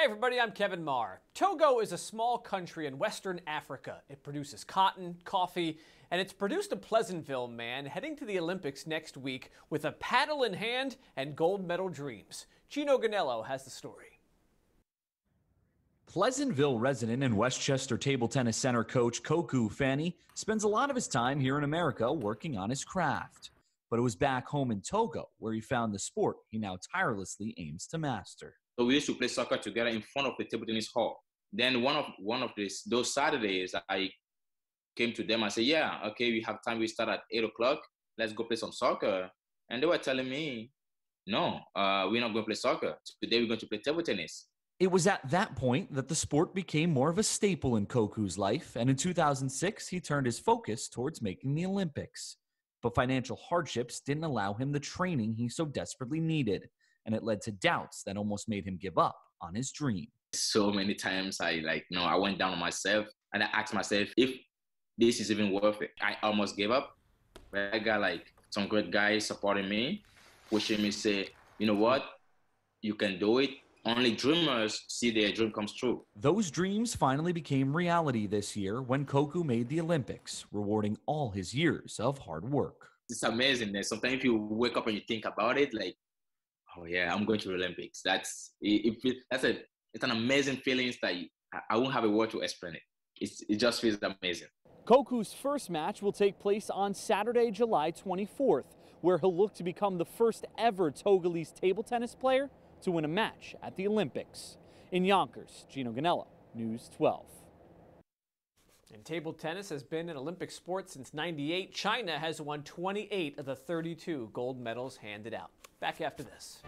Hey everybody, I'm Kevin Marr. Togo is a small country in Western Africa. It produces cotton, coffee, and it's produced a Pleasantville man heading to the Olympics next week with a paddle in hand and gold medal dreams. Gino Ganello has the story. Pleasantville resident and Westchester Table Tennis Center coach Kokou Fanny spends a lot of his time here in America working on his craft. But it was back home in Togo where he found the sport he now tirelessly aims to master. So we used to play soccer together in front of the table tennis hall. Then one of one of those Saturdays, I came to them. I said, "Yeah, okay, we have time. We start at eight o'clock. Let's go play some soccer." And they were telling me, "No, uh, we're not going to play soccer. Today we're going to play table tennis." It was at that point that the sport became more of a staple in Kokou's life, and in 2006, he turned his focus towards making the Olympics. But financial hardships didn't allow him the training he so desperately needed and it led to doubts that almost made him give up on his dream. So many times I like, you know, I went down on myself and I asked myself if this is even worth it. I almost gave up. But I got like some great guys supporting me, pushing me, say, you know what, you can do it. Only dreamers see their dream comes true. Those dreams finally became reality this year when Kokou made the Olympics, rewarding all his years of hard work. It's amazing. that Sometimes if you wake up and you think about it, like oh yeah, I'm going to the Olympics. That's it, it that's a it's an amazing feeling that I won't have a word to explain it. It's, it just feels amazing. Kokou's first match will take place on Saturday, July 24th, where he'll look to become the first ever Togolese table tennis player to win a match at the Olympics. In Yonkers, Gino Ganello, News 12. And table tennis has been an Olympic sport since 98. China has won 28 of the 32 gold medals handed out. Back after this.